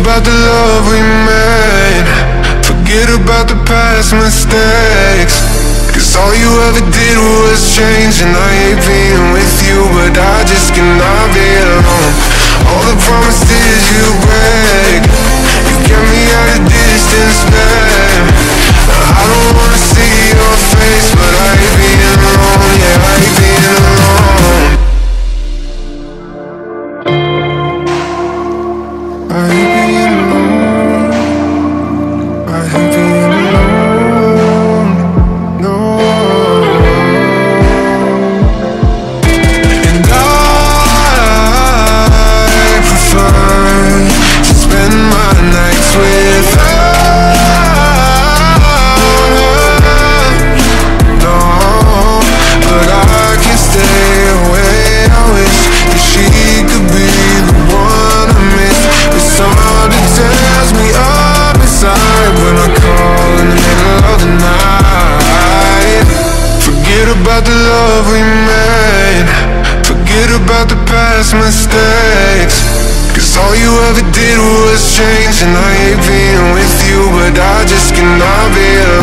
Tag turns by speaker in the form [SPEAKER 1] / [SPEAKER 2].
[SPEAKER 1] about the love we made. Forget about the past mistakes. Cause all you ever did was change And I hate being with you But I just cannot be alone. All the promises you I hate about the love we made. Forget about the past mistakes. Cause all you ever did was change And I hate being with you But I just cannot be alone